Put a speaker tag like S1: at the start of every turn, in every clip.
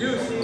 S1: Go,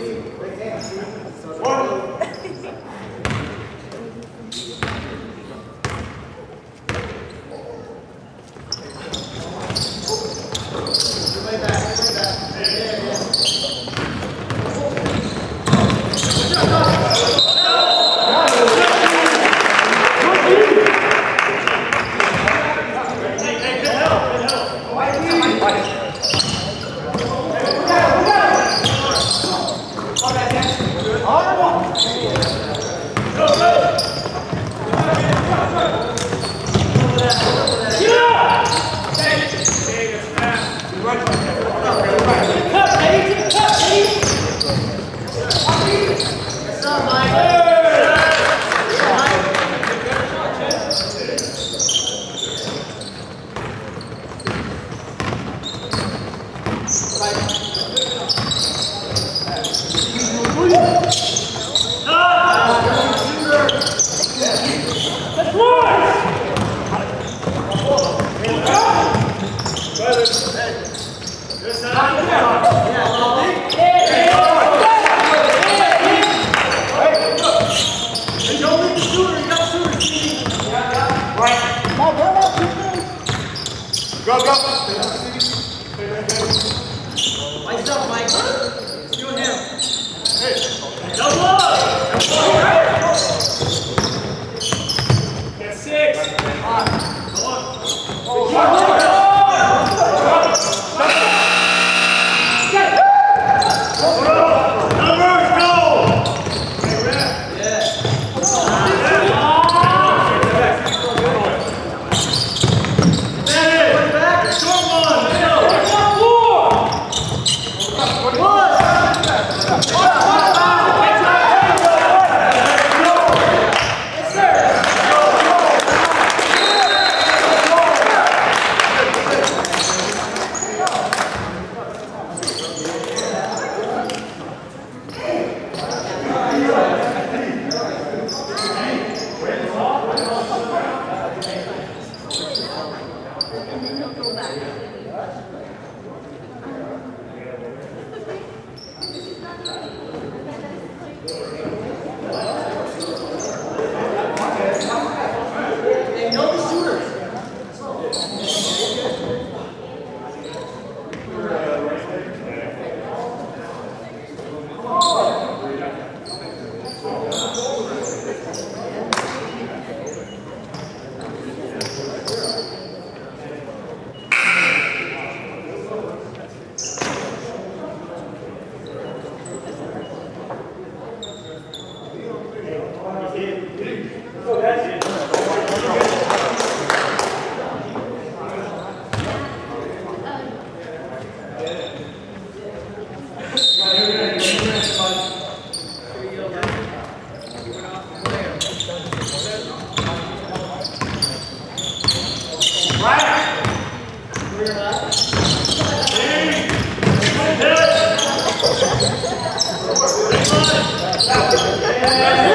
S2: Hey,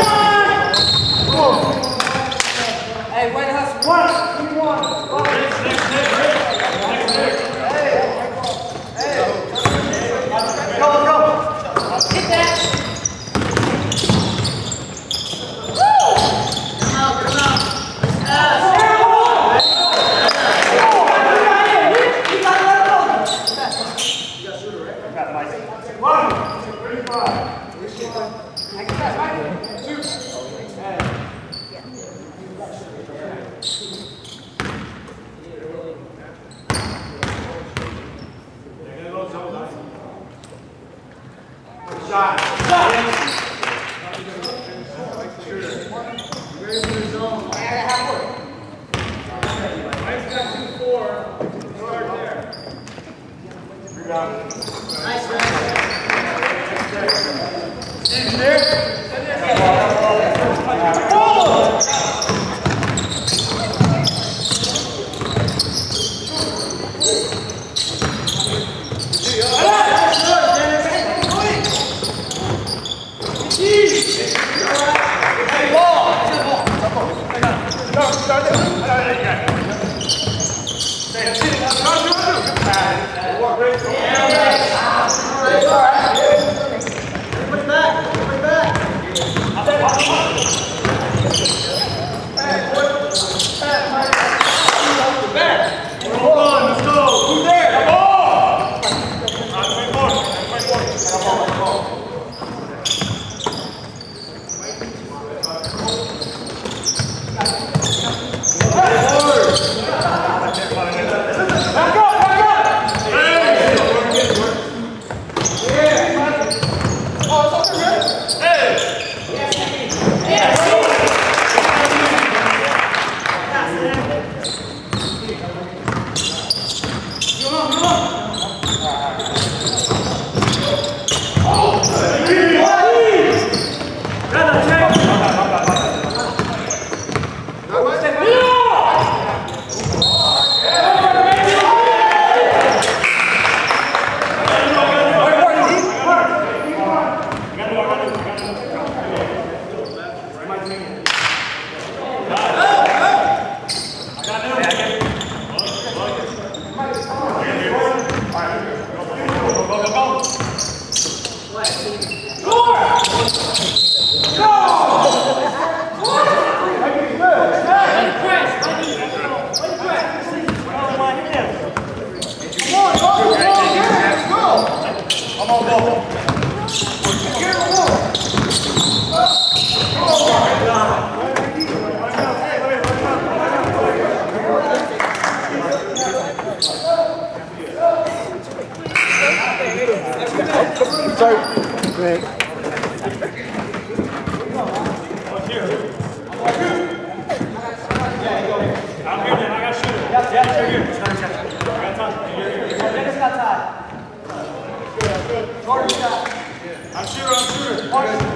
S2: 어.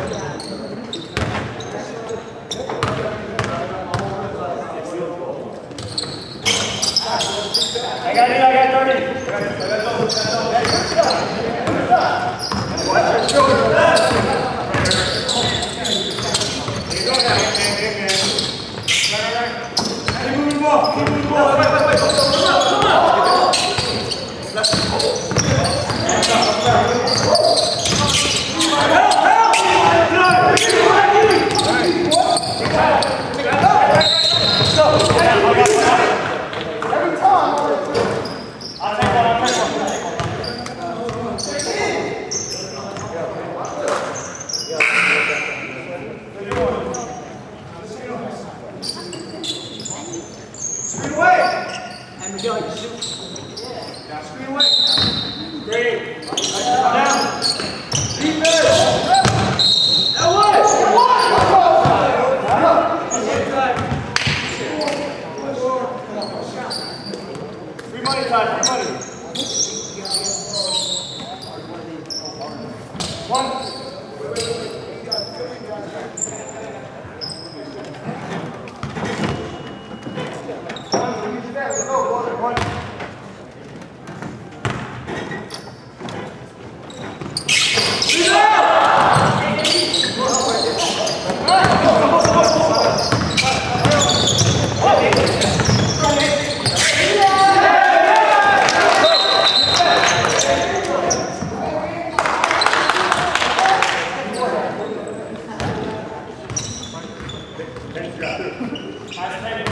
S3: Hey,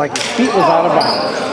S1: like his feet was out of bounds.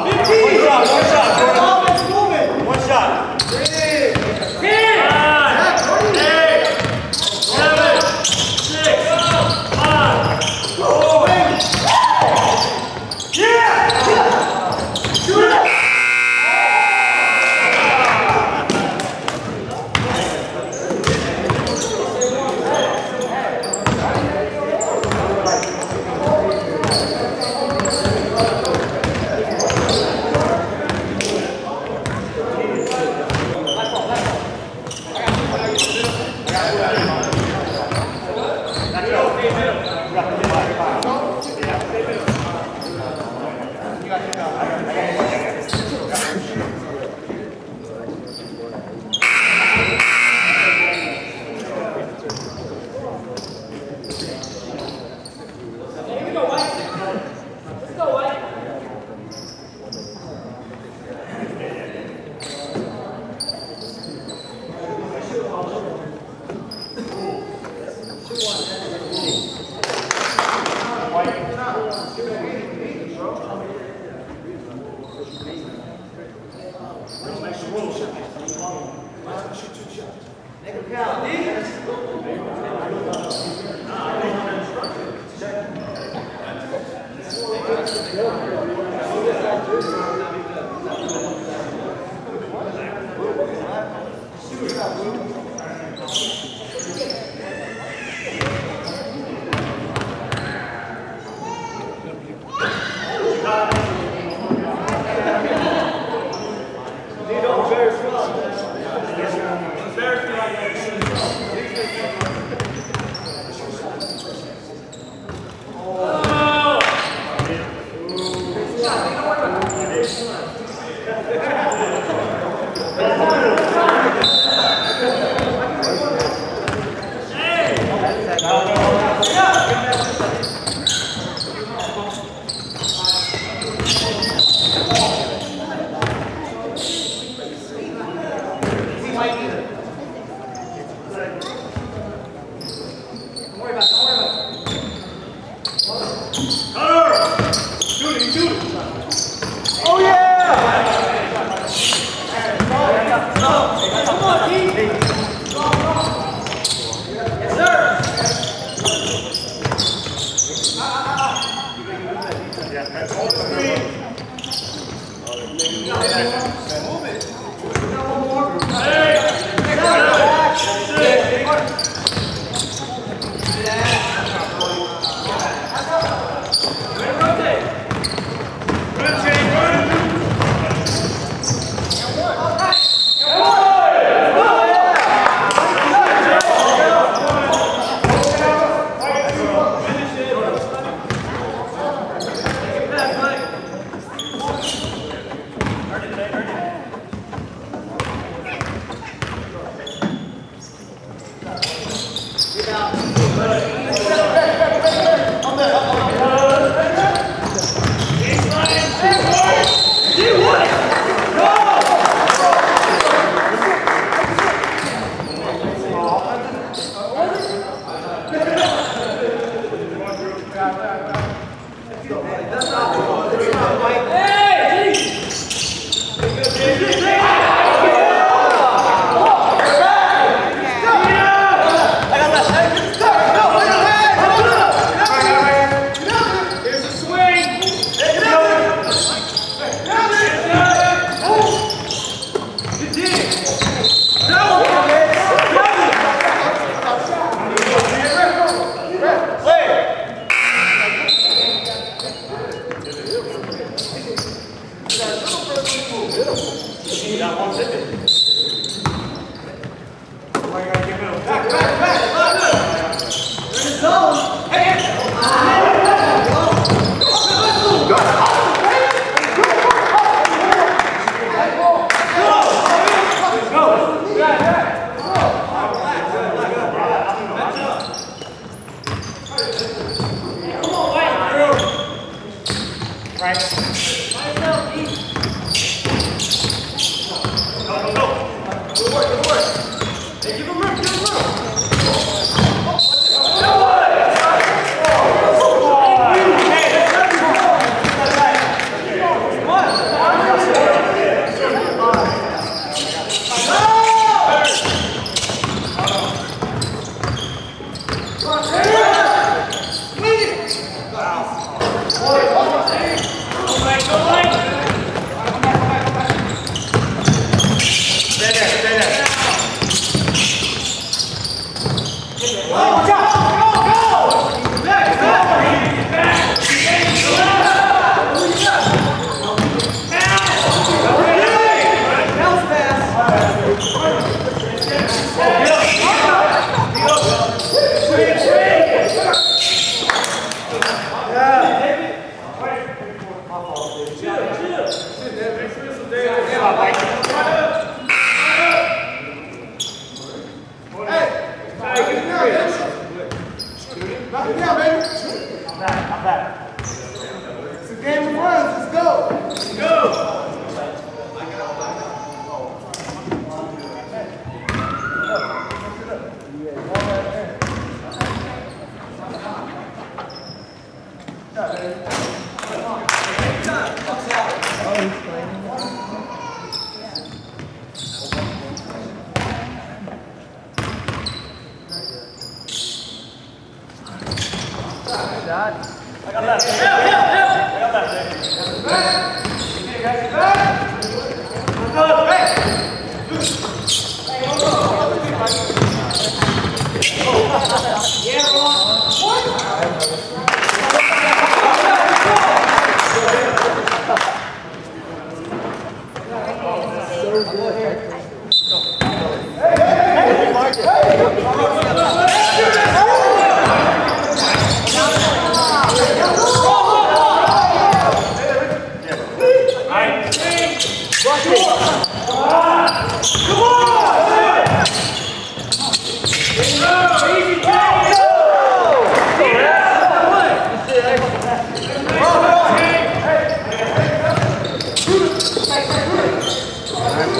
S3: 别急，怎么回事？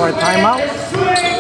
S3: For
S2: a
S1: timeout.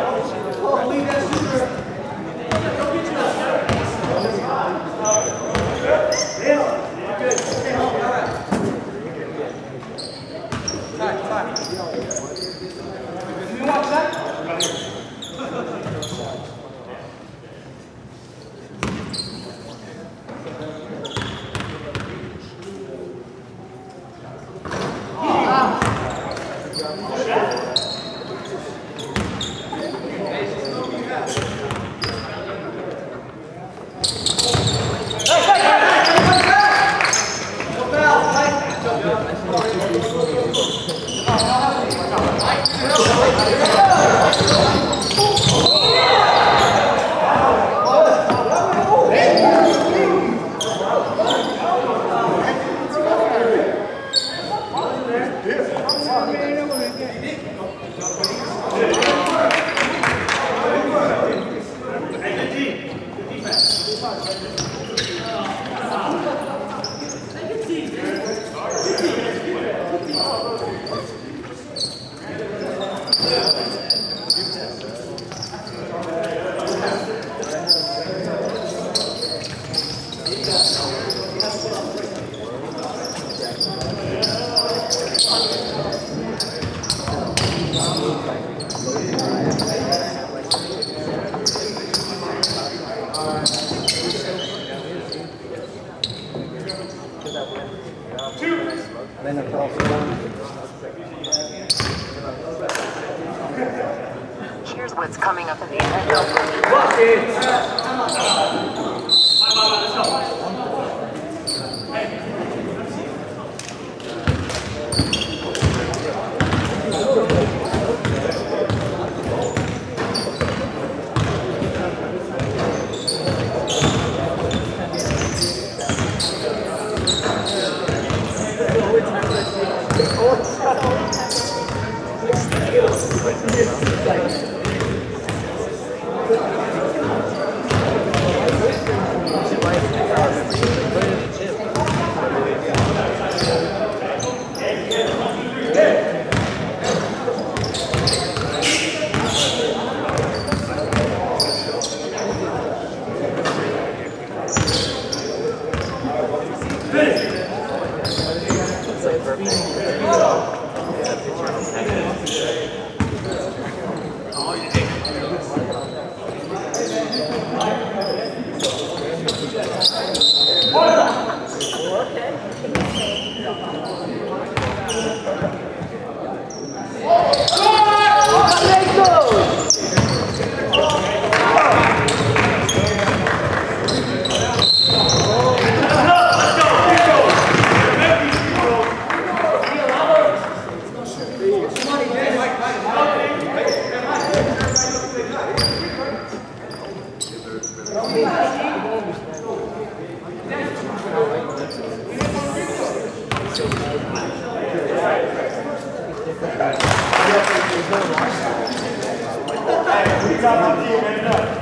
S2: Bonus.
S1: Then
S4: Here's what's coming up in the NFL.
S1: Obrigado, aqui.